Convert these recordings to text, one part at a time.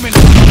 coming.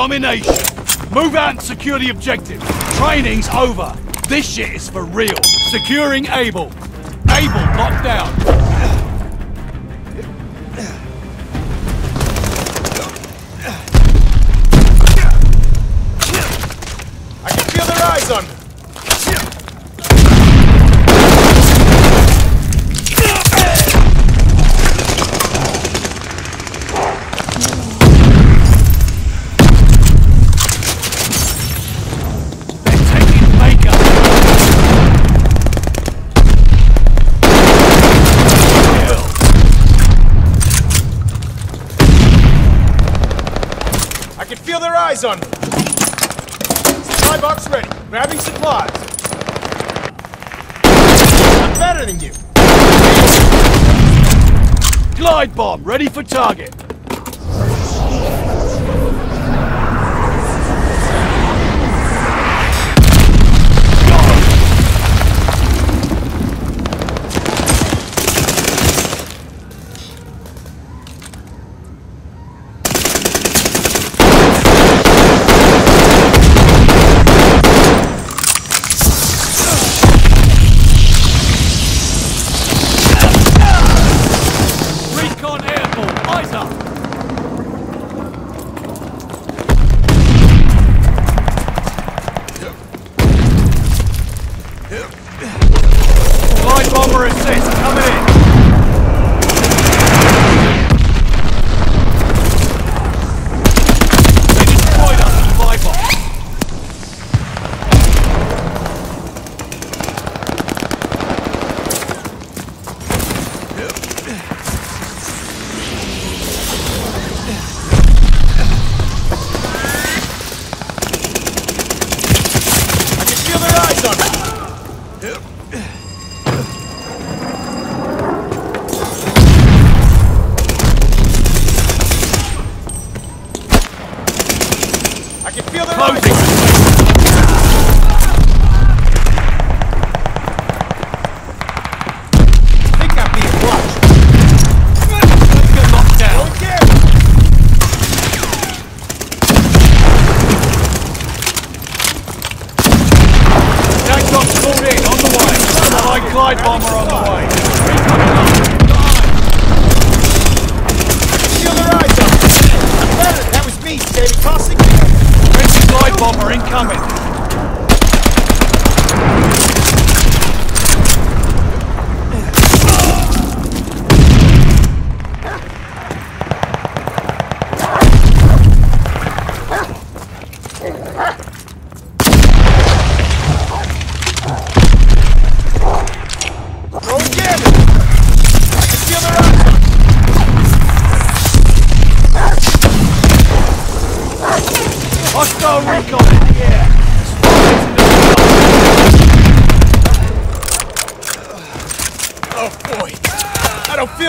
Domination. Move out and secure the objective. Training's over. This shit is for real. Securing Able. Able locked down. I can feel their eyes on me. supplies on me. Supply box ready. Grabbing supplies. I'm better than you. Glide bomb ready for target.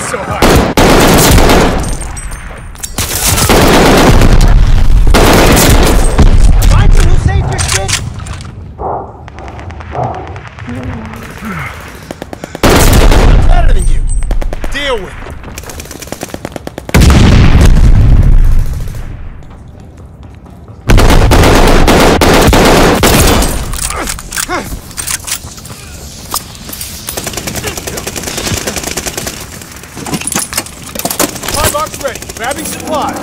все. Supplies.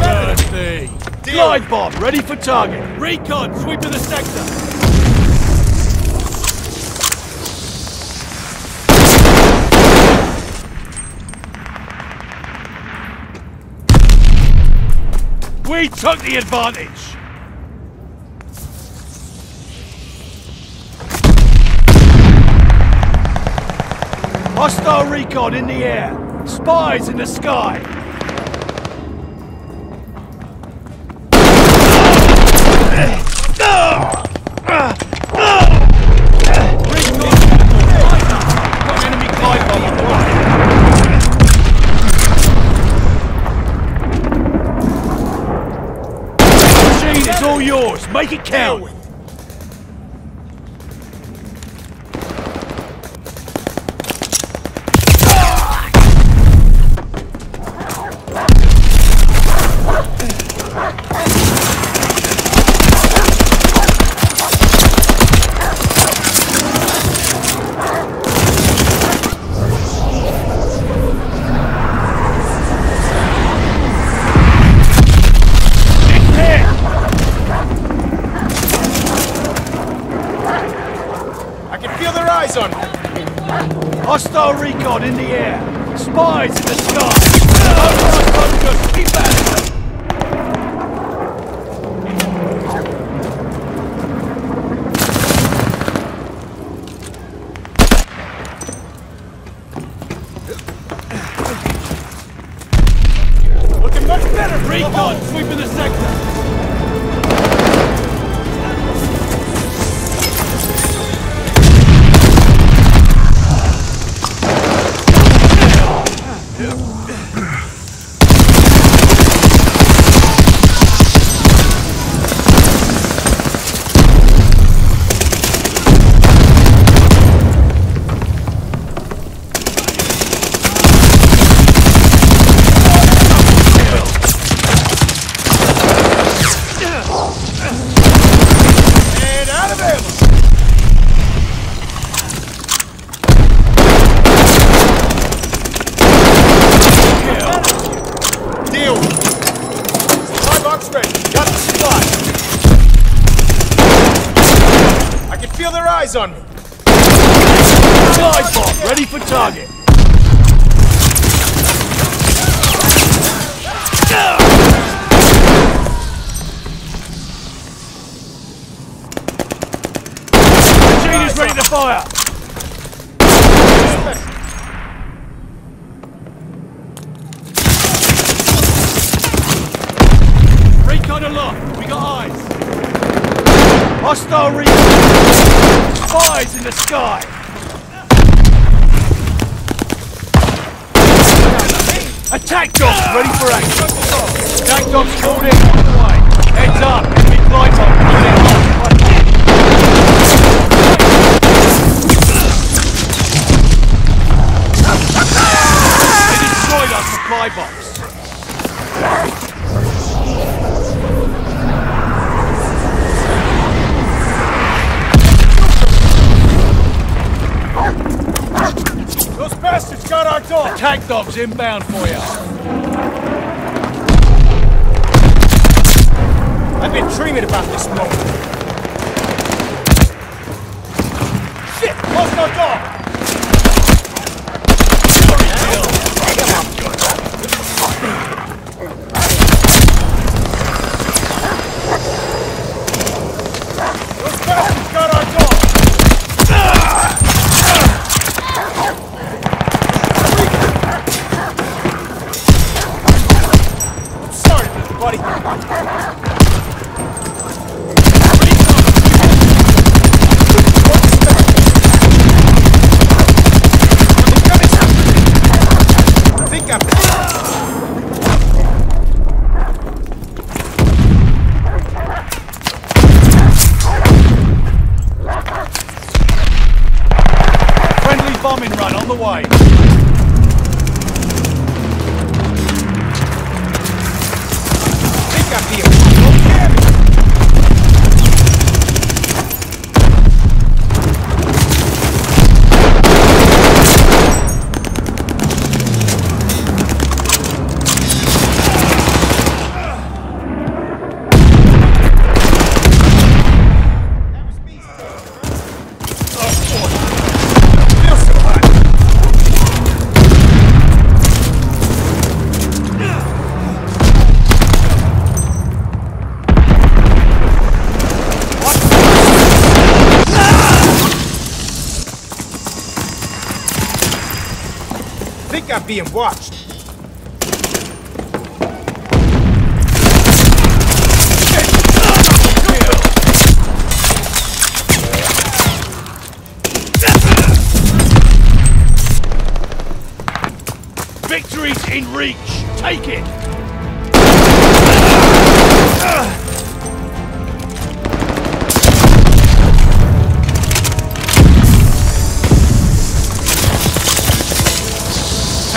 Thirsty. Glide bomb ready for target. Recon sweeping the sector. We took the advantage. Hostile recon in the air. Spies in the sky. Got enemy glide Hostile recon in the air. Spies in the sky. Focus. Keep at it. Looking much better. Recon sweeping the sector. Eyes on me. Glide bomb ready for target. Fire. Recon aloft. We got eyes. Hostile recon. Spies in the sky. Attack dogs ready for action. Attack dogs called in on the way. Heads up. Enemy glide bomb inbound for you. Think I'm being watched. Victory's in reach. Take it.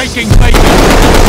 Taking bait.